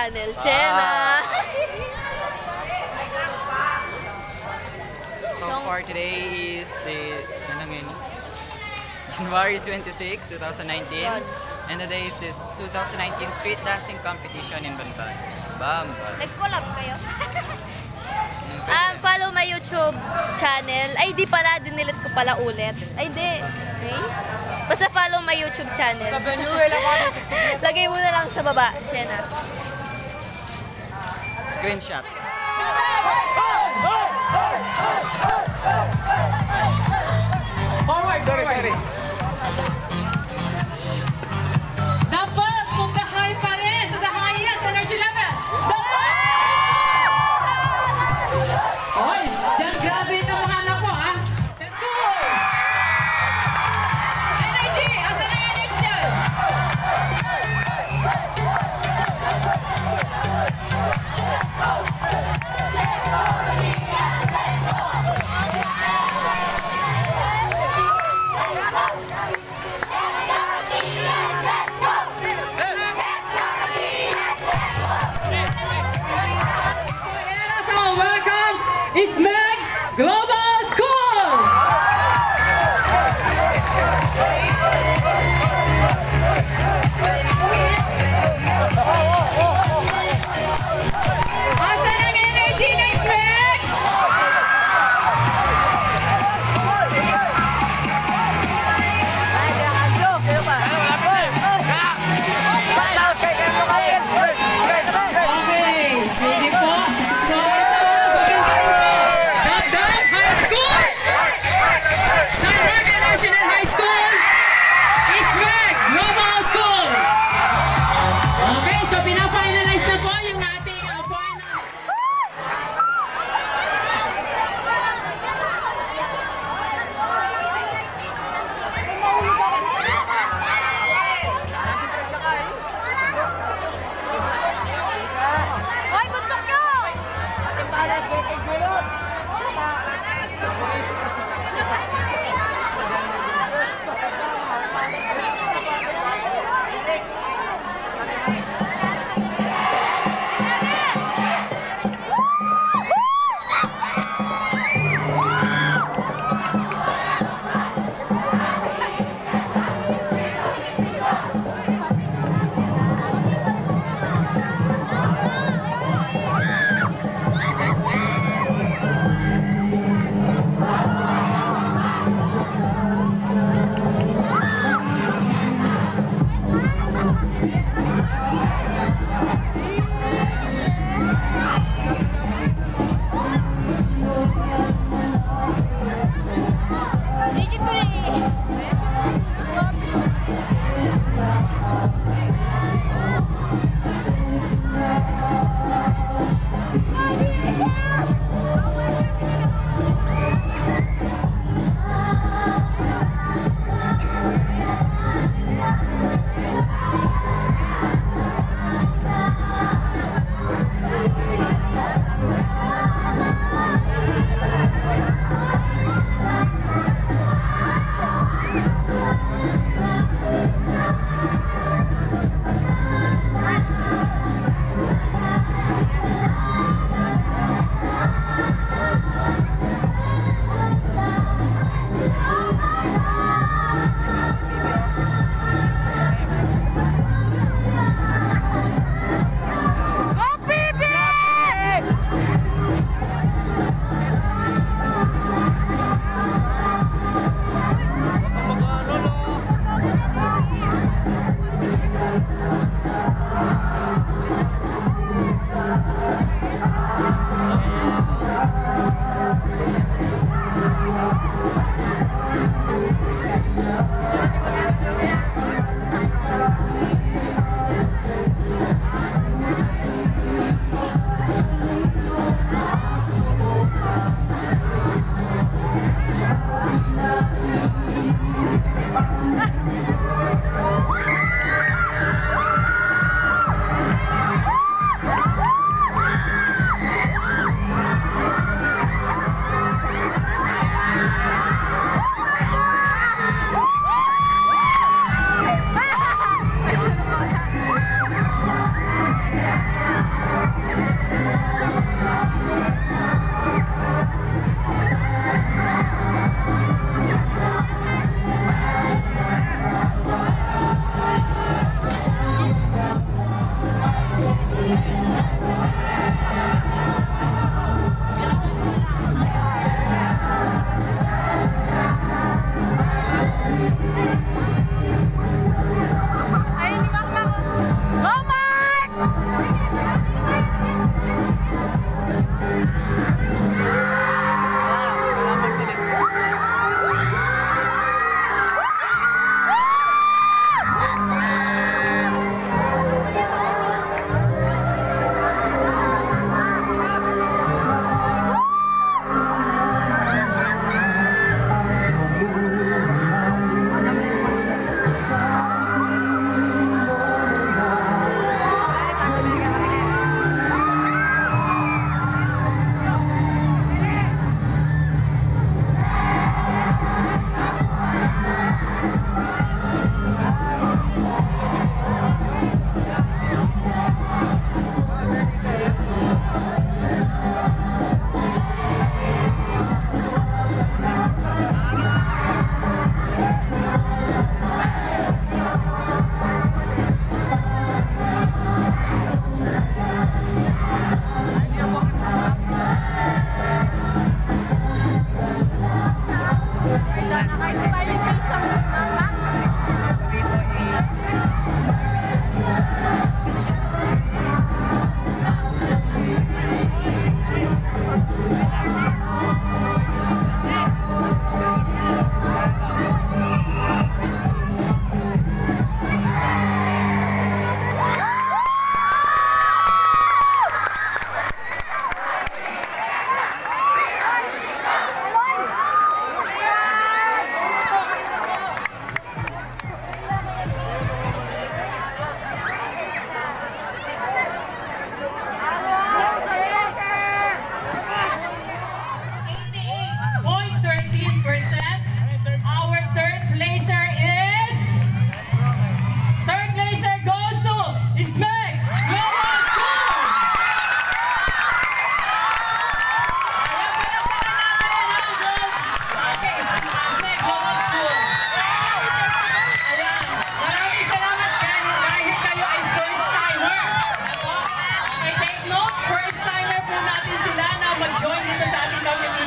channel. Chena! So far today is the ano ngayon? January 26, 2019. And today is this 2019 street dancing competition in Bantan. Bam! bam. Nag-collab kayo? Um, follow my YouTube channel. Ay, di pala. Dinilit ko pala ulit. Ay, di. Okay? Basta follow my YouTube channel. Lagay mo na lang sa baba, Chena. Screenshot. Forward, Sorry, sorry.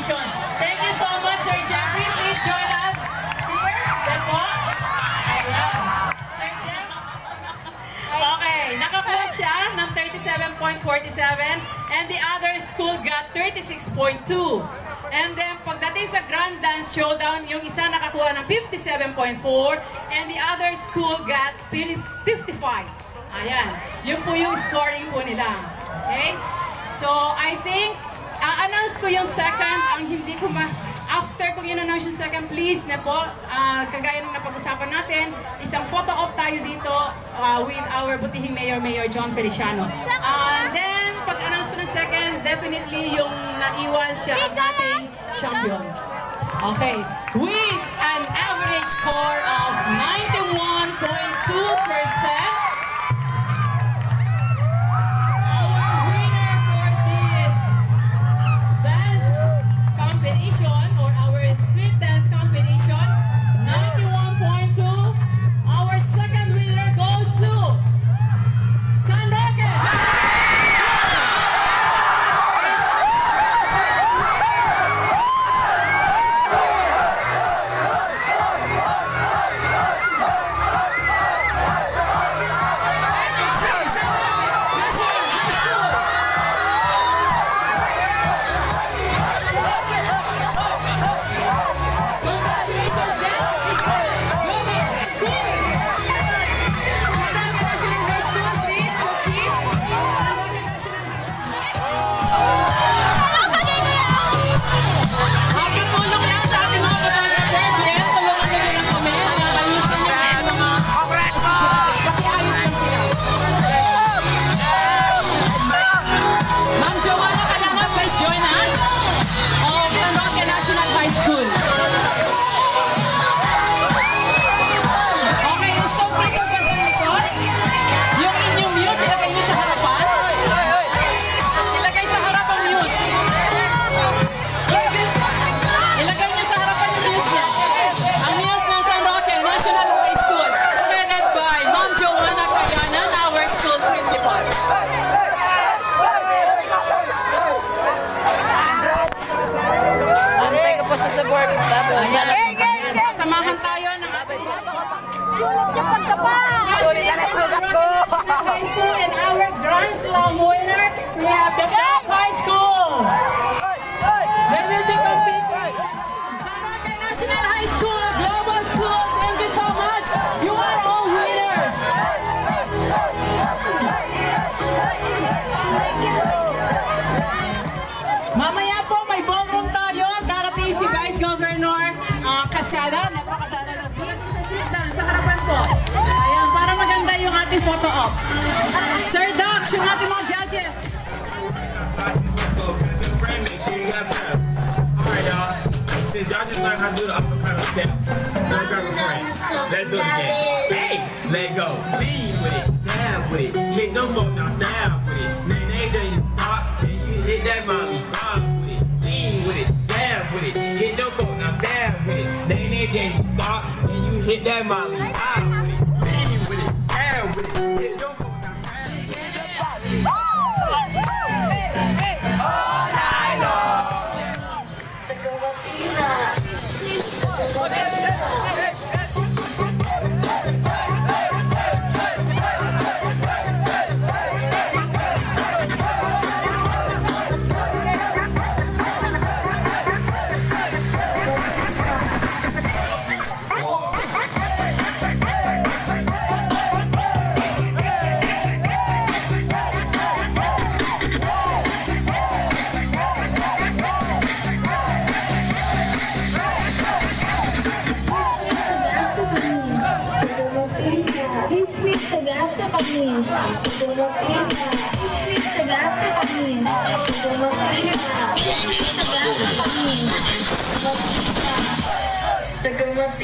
competition. Thank you so much, Sir Jeffrey. Please join us here. Dako. Ayan. Okay, nakakuha siya ng 37.47 and the other school got 36.2. And then, pagdating sa Grand Dance Showdown, yung isa nakakuha ng 57.4 and the other school got 55. Ayan. Yun po yung scoring po nila. Okay? So, I think a-announce ko yung second, ang hindi ko ma... After ko in-announce yung second, please na po, ah, kagaya ng napag-usapan natin, isang photo op tayo dito ah, with our butihing Mayor, Mayor John Feliciano. And then, pag-announce ko ng second, definitely yung naiwan siya ang ating champion. Okay, with an average score of 91.2%, photo op. Sir Dax, yung ating mga judges. Alright, y'all. How to do the uppercut step, no grab a frame. Let's do it again. Hey, let go. Lean with it. Down with it. Hit them folk now. Stab with it. Then you stop. Then you hit that molly. Bob with it. Lean with it. Down with it. Hit them folk now. Stab with it. Then you stop. Then you hit that molly. Bob with it. Lean with it. Everybody.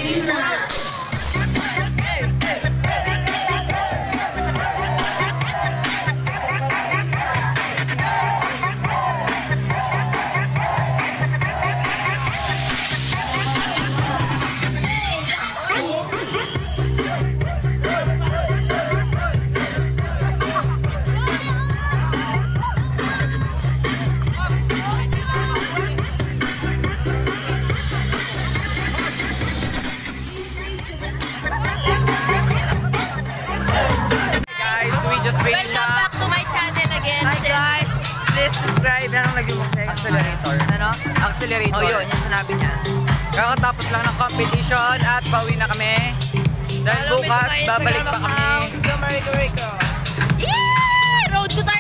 Dumating na. pauwi na kami. Dahil bukas, babalik pa kami. Go Yeah! Road to Tar